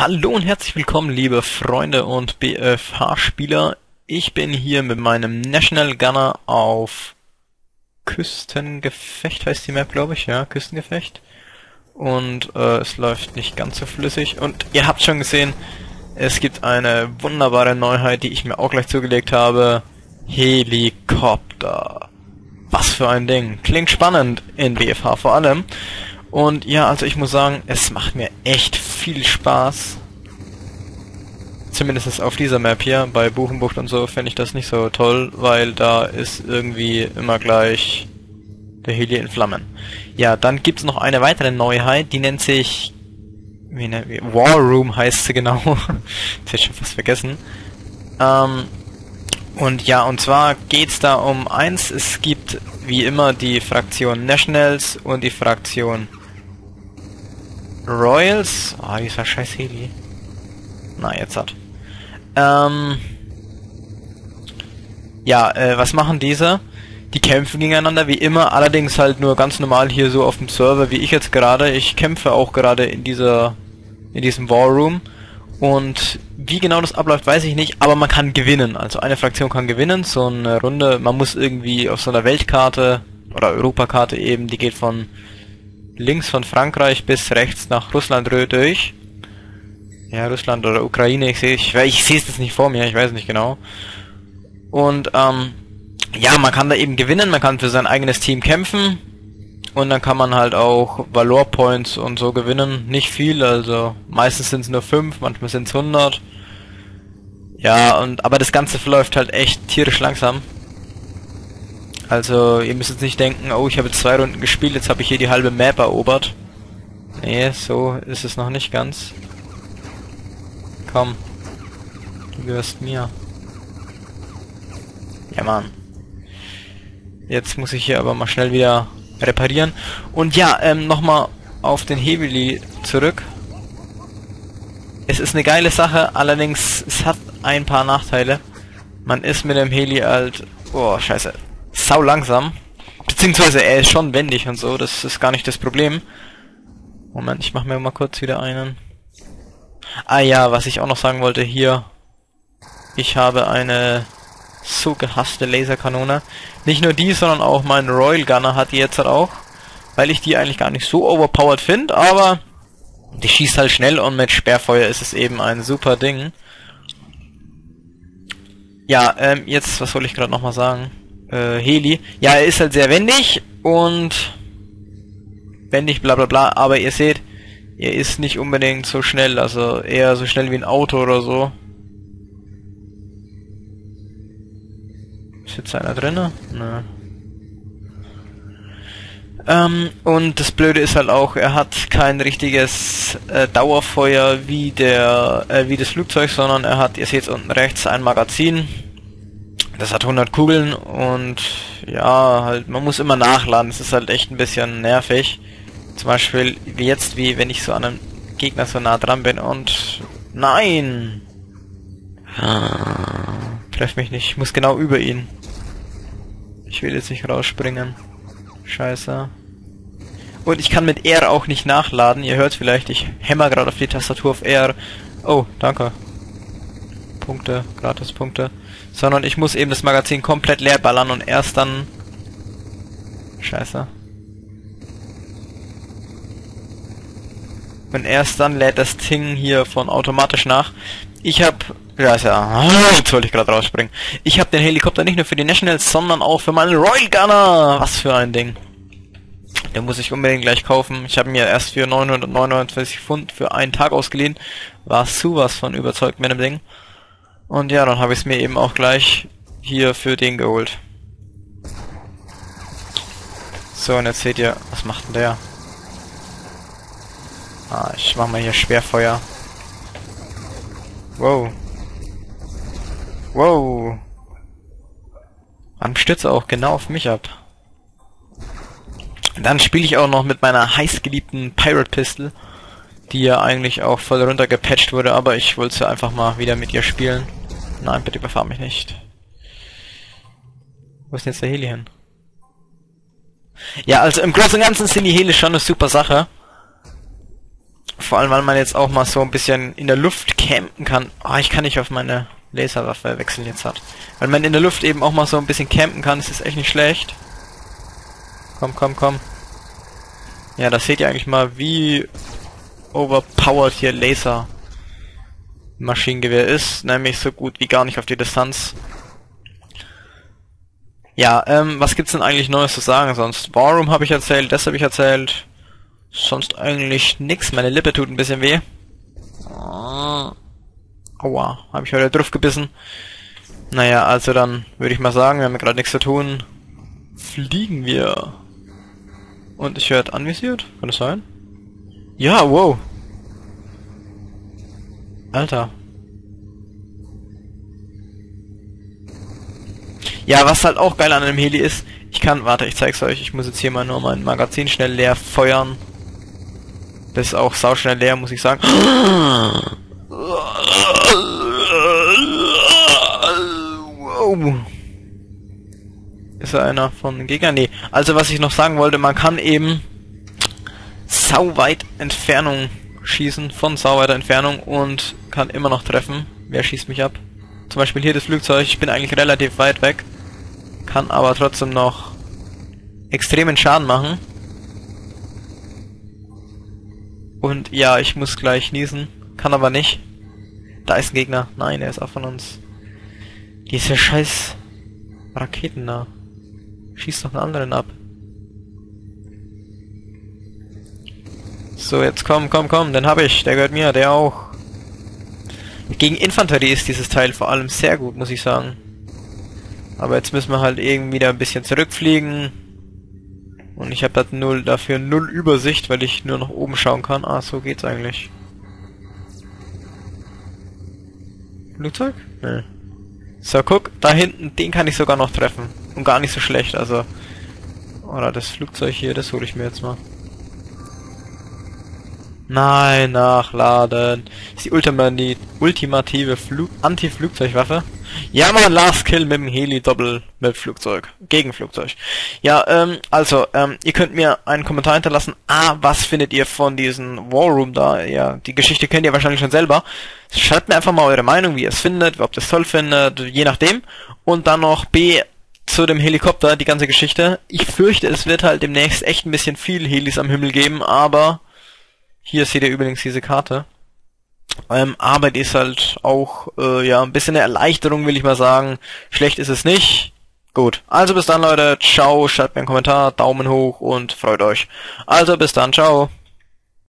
Hallo und herzlich willkommen, liebe Freunde und BFH-Spieler. Ich bin hier mit meinem National Gunner auf Küstengefecht, heißt die Map, glaube ich, ja, Küstengefecht. Und äh, es läuft nicht ganz so flüssig. Und ihr habt schon gesehen, es gibt eine wunderbare Neuheit, die ich mir auch gleich zugelegt habe. Helikopter. Was für ein Ding. Klingt spannend in BFH vor allem. Und ja, also ich muss sagen, es macht mir echt viel Spaß. Zumindest auf dieser Map hier, bei Buchenbucht und so, finde ich das nicht so toll, weil da ist irgendwie immer gleich der Heli in Flammen. Ja, dann gibt's noch eine weitere Neuheit, die nennt sich wie ne, War Room heißt sie genau. das hätte schon fast vergessen. Ähm, und ja, und zwar geht's da um eins, es gibt wie immer die Fraktion Nationals und die Fraktion Royals. Ah, oh, dieser scheiß Heli. Na, jetzt hat. Ähm. Ja, äh, was machen diese? Die kämpfen gegeneinander wie immer, allerdings halt nur ganz normal hier so auf dem Server wie ich jetzt gerade. Ich kämpfe auch gerade in dieser in diesem War Room und wie genau das abläuft, weiß ich nicht, aber man kann gewinnen. Also eine Fraktion kann gewinnen, so eine Runde. Man muss irgendwie auf so einer Weltkarte oder Europakarte eben, die geht von links von Frankreich bis rechts nach Russland durch. Ja, Russland oder Ukraine, ich sehe ich, ich sehe es nicht vor mir, ich weiß nicht genau. Und ähm, ja, man kann da eben gewinnen, man kann für sein eigenes Team kämpfen und dann kann man halt auch Valor Points und so gewinnen. Nicht viel, also meistens sind es nur 5, manchmal sind es 100. Ja, und aber das Ganze verläuft halt echt tierisch langsam. Also ihr müsst jetzt nicht denken, oh ich habe zwei Runden gespielt, jetzt habe ich hier die halbe Map erobert. Nee, so ist es noch nicht ganz. Komm. Du gehörst mir. Ja, Mann. Jetzt muss ich hier aber mal schnell wieder reparieren. Und ja, ähm, nochmal auf den Hebeli zurück. Es ist eine geile Sache, allerdings es hat ein paar Nachteile. Man ist mit dem Heli halt... Oh, scheiße sau langsam. Beziehungsweise er ist schon wendig und so, das ist gar nicht das Problem. Moment, ich mach mir mal kurz wieder einen. Ah ja, was ich auch noch sagen wollte, hier. Ich habe eine so gehasste Laserkanone. Nicht nur die, sondern auch mein Royal Gunner hat die jetzt halt auch. Weil ich die eigentlich gar nicht so overpowered finde, aber die schießt halt schnell und mit Sperrfeuer ist es eben ein super Ding. Ja, ähm, jetzt, was soll ich gerade nochmal sagen? Äh, Heli. Ja, er ist halt sehr wendig und wendig, bla bla bla, aber ihr seht, er ist nicht unbedingt so schnell, also eher so schnell wie ein Auto oder so. Ist jetzt einer drinne? Ne. Ähm, und das Blöde ist halt auch, er hat kein richtiges äh, Dauerfeuer wie der, äh, wie das Flugzeug, sondern er hat, ihr seht unten rechts, ein Magazin das hat 100 Kugeln und ja, halt, man muss immer nachladen. Es ist halt echt ein bisschen nervig. Zum Beispiel wie jetzt, wie wenn ich so an einem Gegner so nah dran bin und nein! Treff mich nicht. Ich muss genau über ihn. Ich will jetzt nicht rausspringen. Scheiße. Und ich kann mit R auch nicht nachladen. Ihr hört vielleicht, ich hämmer gerade auf die Tastatur auf R. Oh, danke. Punkte, Gratispunkte sondern ich muss eben das Magazin komplett leer ballern und erst dann... Scheiße. Und erst dann lädt das Ding hier von automatisch nach. Ich hab... Ja, ist ja... Jetzt wollte ich gerade rausspringen. Ich habe den Helikopter nicht nur für die Nationals, sondern auch für meinen Royal Gunner. Was für ein Ding. Den muss ich unbedingt gleich kaufen. Ich habe mir erst für 999 Pfund für einen Tag ausgeliehen. War sowas von überzeugt mit dem Ding. Und ja, dann habe ich es mir eben auch gleich hier für den geholt. So, und jetzt seht ihr, was macht denn der? Ah, ich mach mal hier Schwerfeuer. Wow. Wow. Man stürzt auch genau auf mich ab. Dann spiele ich auch noch mit meiner heißgeliebten Pirate Pistol, die ja eigentlich auch voll runtergepatcht wurde, aber ich wollte einfach mal wieder mit ihr spielen. Nein, bitte überfahr mich nicht. Wo ist denn jetzt der Heli hin? Ja, also im Großen und Ganzen sind die Heli schon eine super Sache. Vor allem, weil man jetzt auch mal so ein bisschen in der Luft campen kann. Ah, ich kann nicht auf meine Laserwaffe wechseln jetzt hat. Weil man in der Luft eben auch mal so ein bisschen campen kann, ist das echt nicht schlecht. Komm, komm, komm. Ja, das seht ihr eigentlich mal, wie overpowered hier Laser Maschinengewehr ist, nämlich so gut wie gar nicht auf die Distanz. Ja, ähm, was gibt's denn eigentlich Neues zu sagen sonst? Warroom habe ich erzählt, das habe ich erzählt. Sonst eigentlich nix. Meine Lippe tut ein bisschen weh. Aua, habe ich heute drauf gebissen. Naja, also dann würde ich mal sagen, wir haben gerade nichts zu tun. Fliegen wir. Und ich werde anvisiert? Kann das sein? Ja, wow. Alter. Ja, was halt auch geil an einem Heli ist, ich kann, warte, ich zeig's euch, ich muss jetzt hier mal nur mein Magazin schnell leer feuern. Das ist auch sauschnell leer, muss ich sagen. Wow. Ist er einer von den Gegnern? Nee. Also was ich noch sagen wollte, man kann eben sauweit Entfernung schießen, von sauweiter Entfernung und kann immer noch treffen. Wer schießt mich ab? Zum Beispiel hier das Flugzeug, ich bin eigentlich relativ weit weg, kann aber trotzdem noch extremen Schaden machen. Und ja, ich muss gleich niesen, kann aber nicht. Da ist ein Gegner. Nein, er ist auch von uns. Diese scheiß Raketen da. Schießt doch einen anderen ab. So, jetzt komm, komm, komm, den hab ich. Der gehört mir, der auch. Gegen Infanterie ist dieses Teil vor allem sehr gut, muss ich sagen. Aber jetzt müssen wir halt irgendwie da ein bisschen zurückfliegen. Und ich habe halt null, dafür null Übersicht, weil ich nur nach oben schauen kann. Ah, so geht's eigentlich. Flugzeug? Nee. So, guck, da hinten, den kann ich sogar noch treffen. Und gar nicht so schlecht, also. Oder das Flugzeug hier, das hole ich mir jetzt mal. Nein, nachladen. ist die Ultimati ultimative Flug Anti-Flugzeugwaffe. Ja, man, Last Kill mit dem Heli Doppel mit Flugzeug. Gegen Flugzeug. Ja, ähm, also, ähm, ihr könnt mir einen Kommentar hinterlassen. Ah, was findet ihr von diesem War da? Ja, die Geschichte kennt ihr wahrscheinlich schon selber. Schreibt mir einfach mal eure Meinung, wie ihr es findet, ob es toll findet, je nachdem. Und dann noch B, zu dem Helikopter, die ganze Geschichte. Ich fürchte, es wird halt demnächst echt ein bisschen viel Helis am Himmel geben, aber hier seht ihr übrigens diese Karte. Ähm, Arbeit ist halt auch, äh, ja, ein bisschen eine Erleichterung, will ich mal sagen. Schlecht ist es nicht. Gut. Also bis dann, Leute. Ciao. Schreibt mir einen Kommentar, Daumen hoch und freut euch. Also bis dann. Ciao.